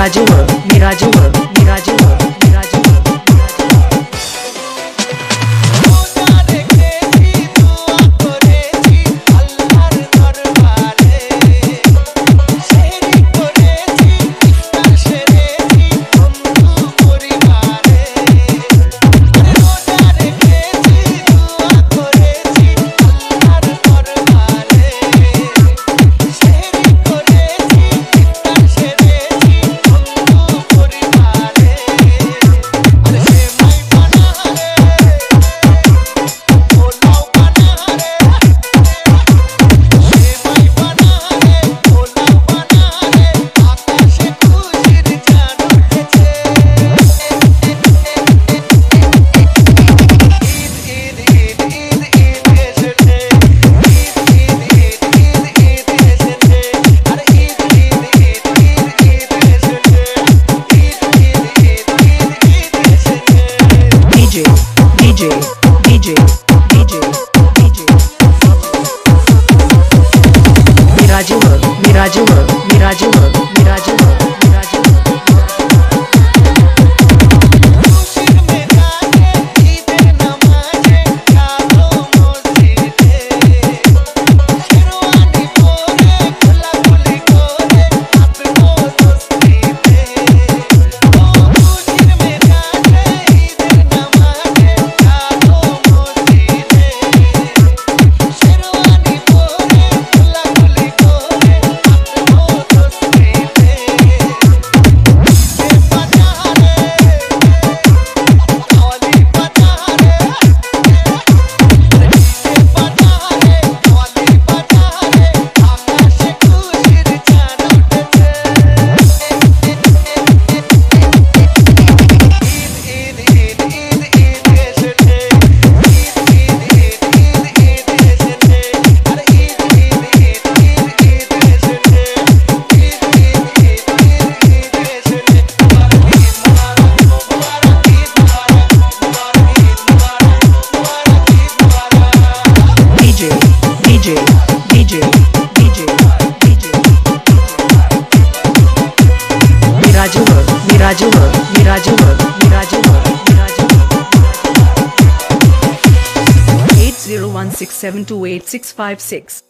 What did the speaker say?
Rajiv me Rajiv. DJ, DJ, DJ, DJ. Mirajımı, mirajımı, mirajımı, mirajımı. विराजुव विराजुव विराजुव विराजुव 8016728656